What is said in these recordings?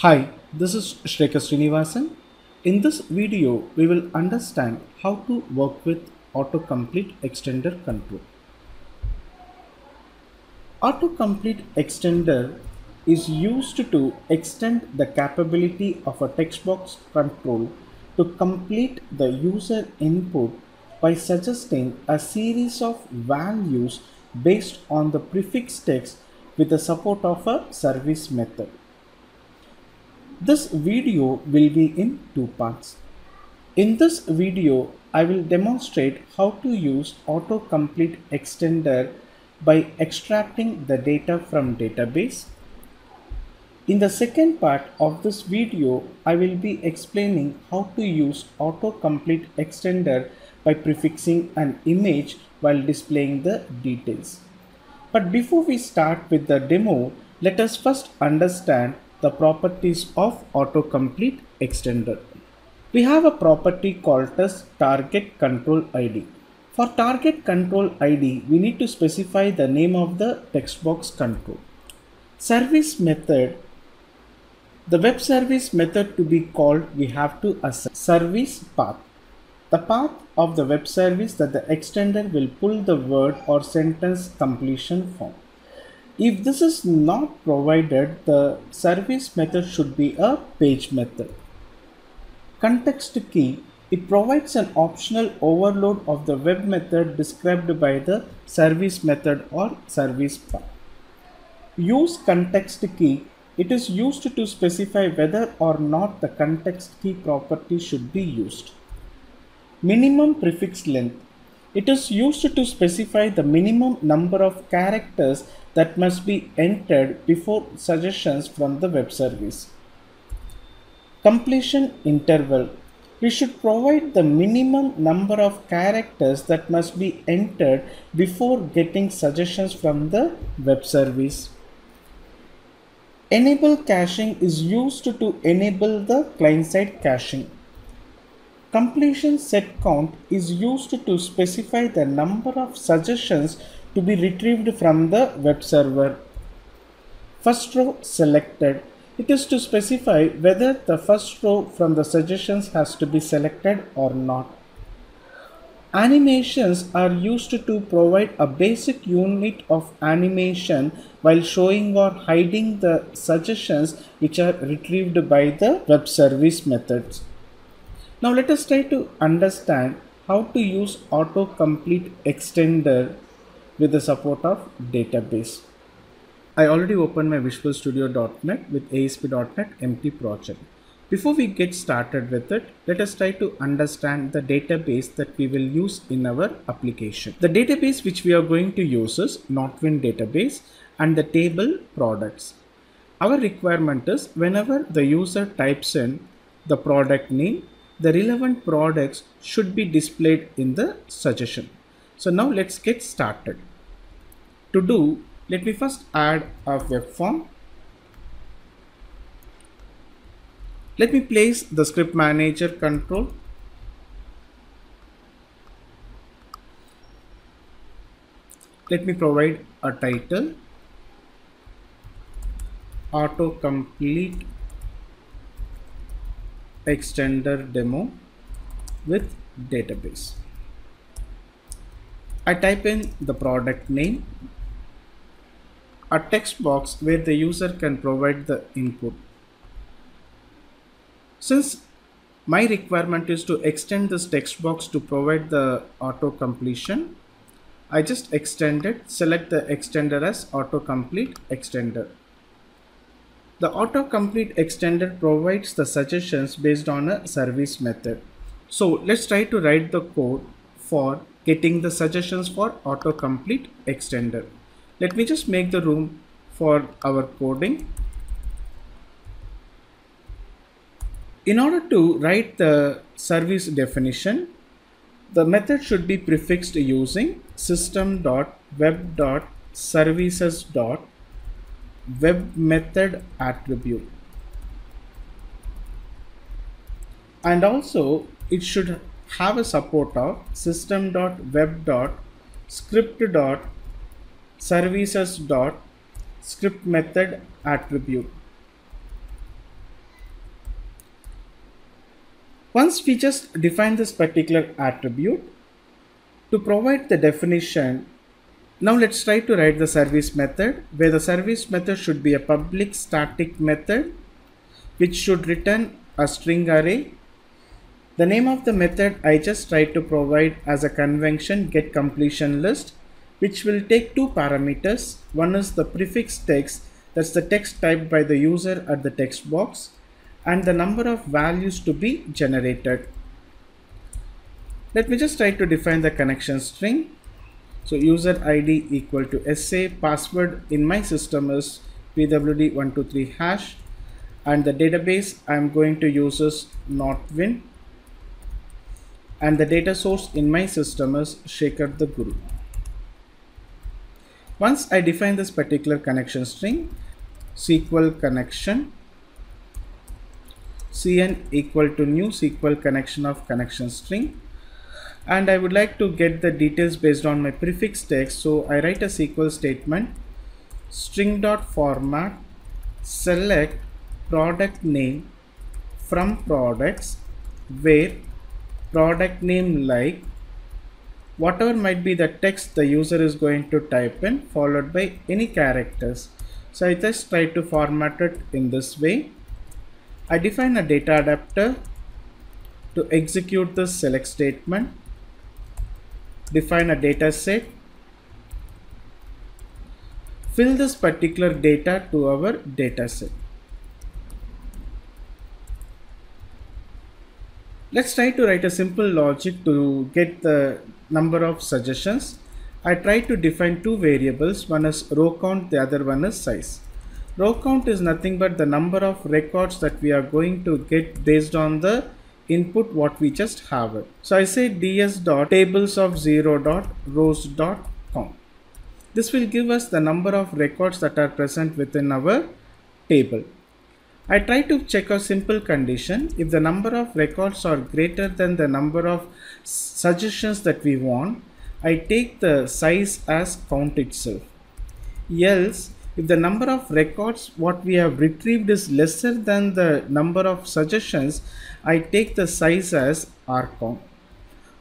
Hi, this is Shekhar Srinivasan. In this video, we will understand how to work with autocomplete extender control. Autocomplete extender is used to extend the capability of a text box control to complete the user input by suggesting a series of values based on the prefix text with the support of a service method. This video will be in two parts. In this video, I will demonstrate how to use autocomplete extender by extracting the data from database. In the second part of this video, I will be explaining how to use autocomplete extender by prefixing an image while displaying the details. But before we start with the demo, let us first understand the properties of autocomplete extender. We have a property called as target control ID. For target control ID, we need to specify the name of the text box control. Service method, the web service method to be called, we have to assign service path. The path of the web service that the extender will pull the word or sentence completion from. If this is not provided, the service method should be a page method. Context key, it provides an optional overload of the web method described by the service method or service path. Use context key, it is used to specify whether or not the context key property should be used. Minimum prefix length, it is used to specify the minimum number of characters that must be entered before suggestions from the web service. Completion interval. We should provide the minimum number of characters that must be entered before getting suggestions from the web service. Enable caching is used to enable the client-side caching. Completion set count is used to specify the number of suggestions to be retrieved from the web server. First row selected. It is to specify whether the first row from the suggestions has to be selected or not. Animations are used to provide a basic unit of animation while showing or hiding the suggestions which are retrieved by the web service methods. Now let us try to understand how to use autocomplete extender with the support of database. I already opened my Visual Studio.NET with ASP.NET Empty project. Before we get started with it, let us try to understand the database that we will use in our application. The database which we are going to use is Northwind database and the table products. Our requirement is whenever the user types in the product name, the relevant products should be displayed in the suggestion. So now let's get started. To do, let me first add a web form. Let me place the script manager control. Let me provide a title autocomplete extender demo with database. I type in the product name, a text box where the user can provide the input. Since my requirement is to extend this text box to provide the auto completion, I just extend it, select the extender as autocomplete extender. The autocomplete extender provides the suggestions based on a service method. So let's try to write the code for getting the suggestions for autocomplete extender. Let me just make the room for our coding. In order to write the service definition, the method should be prefixed using web method attribute. And also it should have a support of system.web.script.services.script method attribute. Once we just define this particular attribute, to provide the definition, now let's try to write the service method where the service method should be a public static method which should return a string array. The name of the method I just tried to provide as a convention get completion list which will take two parameters. One is the prefix text that's the text typed by the user at the text box and the number of values to be generated. Let me just try to define the connection string. So user ID equal to SA, password in my system is pwd123 hash. And the database I'm going to use is Northwind and the data source in my system is Shekhar the Guru. Once I define this particular connection string, SQL connection cn equal to new SQL connection of connection string and I would like to get the details based on my prefix text. So I write a SQL statement string dot format select product name from products where product name like whatever might be the text the user is going to type in followed by any characters. So I just try to format it in this way. I define a data adapter to execute this select statement define a data set. Fill this particular data to our data set. Let's try to write a simple logic to get the number of suggestions. I try to define two variables. One is row count the other one is size. Row count is nothing but the number of records that we are going to get based on the input what we just have it. So I say ds dot tables of 0 dot rows dot count. This will give us the number of records that are present within our table. I try to check a simple condition. If the number of records are greater than the number of suggestions that we want, I take the size as count itself. Else, if the number of records what we have retrieved is lesser than the number of suggestions, I take the size as r count.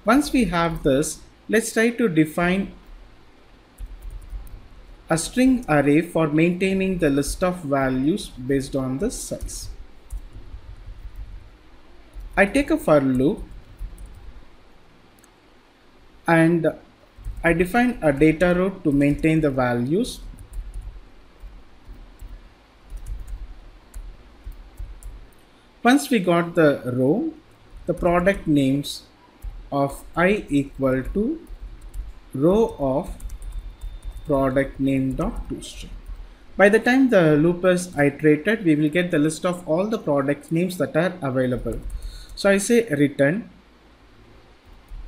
Once we have this, let's try to define a string array for maintaining the list of values based on the size. I take a for loop and I define a data row to maintain the values Once we got the row, the product names of i equal to row of product name dot toString. By the time the loop is iterated, we will get the list of all the product names that are available. So I say return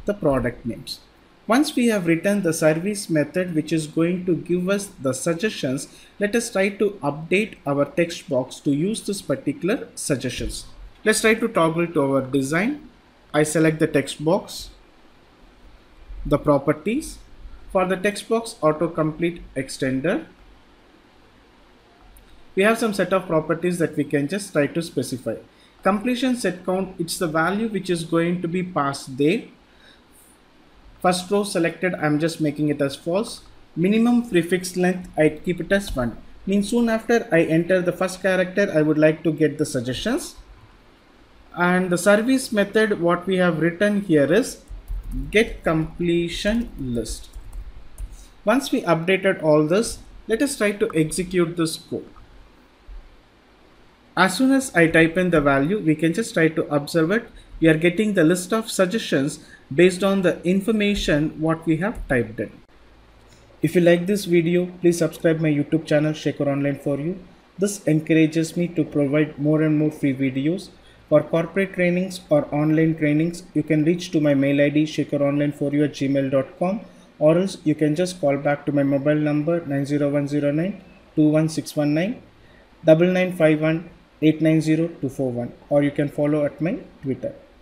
the product names. Once we have written the service method which is going to give us the suggestions, let us try to update our text box to use this particular suggestions. Let's try to toggle to our design. I select the text box, the properties. For the text box autocomplete extender, we have some set of properties that we can just try to specify. Completion set count, it's the value which is going to be passed there First row selected, I'm just making it as false. Minimum prefix length, I keep it as 1. Means soon after I enter the first character, I would like to get the suggestions. And the service method, what we have written here is get completion list. Once we updated all this, let us try to execute this code. As soon as I type in the value, we can just try to observe it. We are getting the list of suggestions based on the information what we have typed in. If you like this video, please subscribe my YouTube channel Shekhar Online for you. This encourages me to provide more and more free videos. For corporate trainings or online trainings, you can reach to my mail ID shekharonline4u at gmail.com or else you can just call back to my mobile number 90109 21619 9951 890-241 or you can follow at my Twitter.